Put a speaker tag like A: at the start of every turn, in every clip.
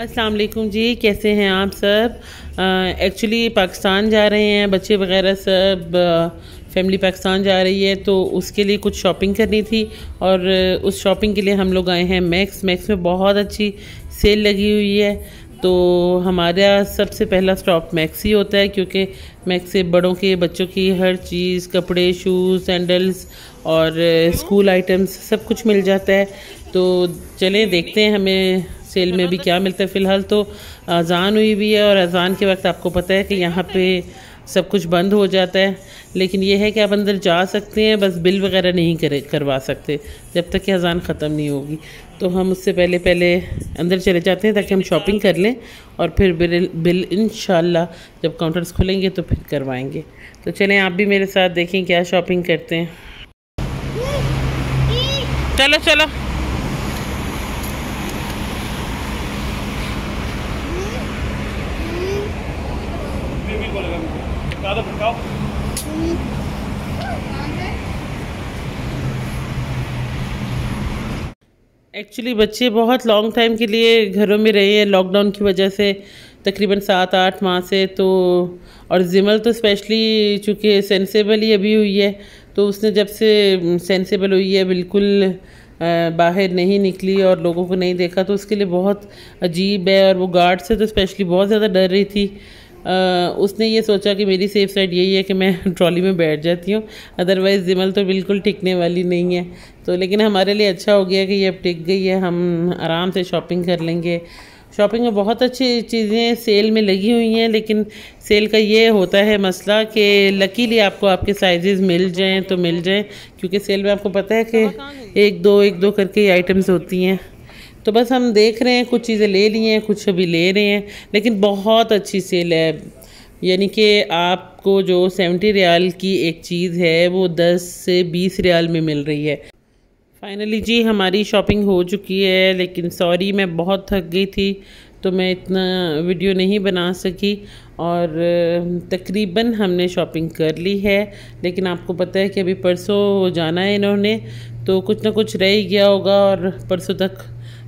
A: अस्सलाम वालेकुम जी, कैसे हैं आप सब? एक्चुअली पाकिस्तान जा रहे हैं, बच्चे वगैरह सब फैमिली पाकिस्तान जा रही है तो उसके लिए कुछ शॉपिंग करनी थी और उस शॉपिंग के लिए हम लोग आए हैं मैक्स मैक्स में बहुत अच्छी सेल लगी हुई है तो हमारा सबसे पहला स्टॉप मैक्स ही होता है, क्योंकि मैक्स से बड़ों के बच्चों की हर चीज़, कपड़े शूज़ सैंडल्स और स्कूल आइटम्स सब कुछ मिल जाता है। तो चलें, देखते हैं हमें सेल में भी क्या मिलता है फ़िलहाल तो अजान हुई भी है और अजान के वक्त आपको पता है कि यहाँ पे सब कुछ बंद हो जाता है। लेकिन ये है कि आप अंदर जा सकते हैं, बस बिल वगैरह नहीं करे, करवा सकते, जब तक कि अजान ख़त्म नहीं होगी। तो हम उससे पहले पहले अंदर चले जाते हैं ताकि हम शॉपिंग कर लें और फिर बिल बिल इन जब काउंटर्स खुलेंगे तो फिर करवाएँगे। तो चलें, आप भी मेरे साथ देखें क्या शॉपिंग करते हैं। चलो चलो। एक्चुअली बच्चे बहुत लॉन्ग टाइम के लिए घरों में रहे हैं। लॉकडाउन की वजह से तकरीबन सात, आठ माह से तो और जिमल तो स्पेशली चूँकि सेंसेबल ही अभी हुई है तो उसने जब से सेंसेबल हुई है, बिल्कुल बाहर नहीं निकली और लोगों को नहीं देखा तो उसके लिए बहुत अजीब है। और वो गार्ड से तो स्पेशली बहुत ज़्यादा डर रही थी। उसने ये सोचा कि मेरी सेफ़ साइड यही है कि मैं ट्रॉली में बैठ जाती हूँ। अदरवाइज़ जिमल तो बिल्कुल टिकने वाली नहीं है। तो लेकिन हमारे लिए अच्छा हो गया कि ये अब टिक गई है। हम आराम से शॉपिंग कर लेंगे। शॉपिंग में बहुत अच्छी चीज़ें सेल में लगी हुई हैं लेकिन सेल का ये होता है मसला कि लकीली आपको आपके साइजेस मिल जाएँ तो मिल जाएँ क्योंकि सेल में आपको पता है कि एक दो एक दो करके आइटम्स होती हैं। तो बस हम देख रहे हैं, कुछ चीज़ें ले ली हैं, कुछ अभी ले रहे हैं। लेकिन बहुत अच्छी सेल है। यानी कि आपको जो सेवेंटी रियाल की एक चीज़ है, वो दस से बीस रियाल में मिल रही है। फाइनली जी, हमारी शॉपिंग हो चुकी है, लेकिन सॉरी, मैं बहुत थक गई थी तो मैं इतना वीडियो नहीं बना सकी। और, तकरीबन हमने शॉपिंग कर ली है, लेकिन आपको पता है कि अभी परसों जाना है इन्होंने तो कुछ ना कुछ रह ही गया होगा और परसों तक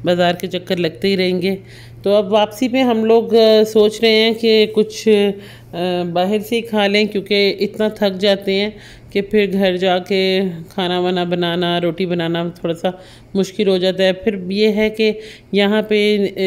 A: बाज़ार के चक्कर लगते ही रहेंगे। तो अब वापसी में हम लोग सोच रहे हैं कि कुछ बाहर से ही खा लें क्योंकि इतना थक जाते हैं कि फिर घर जाके खाना वाना बनाना रोटी बनाना थोड़ा सा मुश्किल हो जाता है। फिर ये है कि यहाँ पे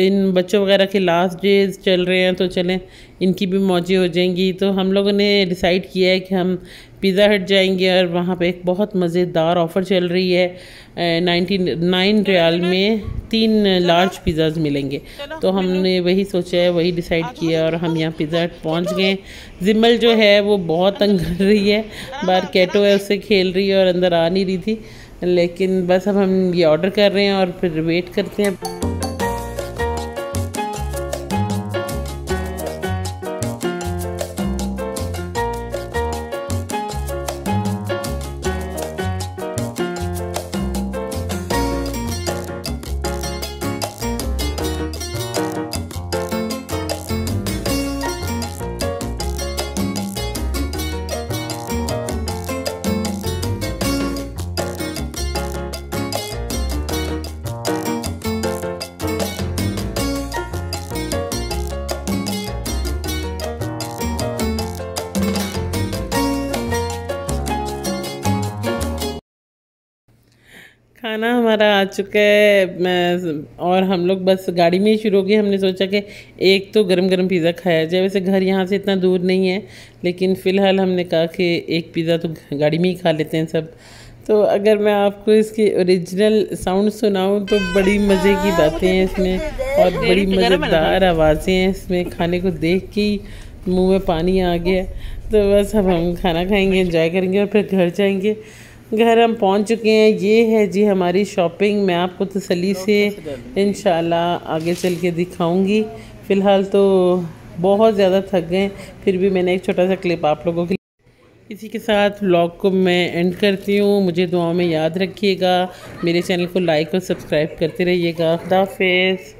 A: इन बच्चों वगैरह के लास्ट डेज़ चल रहे हैं तो चलें इनकी भी मौजें हो जाएँगी। तो हम लोगों ने डिसाइड किया है कि हम पिज़्ज़ा हट जाएँगे और वहाँ पे एक बहुत मज़ेदार ऑफ़र चल रही है नाइन्टी नाइन रियाल में तीन लार्ज पिज़्ज़ाज मिलेंगे। तो हमने वही सोचा है वही डिसाइड किया और हम यहाँ पिज़्ज़ा हट पहुँच गए। जिम्मल जो है वो बहुत तंग कर रही है। बाहर कैटो है उससे खेल रही है और अंदर आ नहीं रही थी। लेकिन बस अब हम ये ऑर्डर कर रहे हैं और फिर वेट करते हैं। खाना हमारा आ चुका है। मैं और हम लोग बस गाड़ी में ही शुरू हो गए। हमने सोचा कि एक तो गरम गरम पिज़्ज़ा खाया जाए। वैसे घर यहाँ से इतना दूर नहीं है लेकिन फ़िलहाल हमने कहा कि एक पिज़्ज़ा तो गाड़ी में ही खा लेते हैं सब। तो अगर मैं आपको इसकी ओरिजिनल साउंड सुनाऊं तो बड़ी मज़े की बातें हैं इसमें और बड़ी मज़ेदार आवाज़ें हैं इसमें। खाने को देख के ही मुँह में पानी आ गया तो बस अब हम खाना खाएँगे इंजॉय करेंगे और फिर घर जाएँगे। घर हम पहुँच चुके हैं। ये है जी हमारी शॉपिंग मैं आपको तसली से इन आगे चल के दिखाऊँगी। फ़िलहाल तो बहुत ज़्यादा थक गए, फिर भी मैंने एक छोटा सा क्लिप आप लोगों के इसी के साथ व्लॉग को मैं एंड करती हूँ। मुझे दुआ में याद रखिएगा। मेरे चैनल को लाइक और सब्सक्राइब करते रहिएगा। खुदाफिज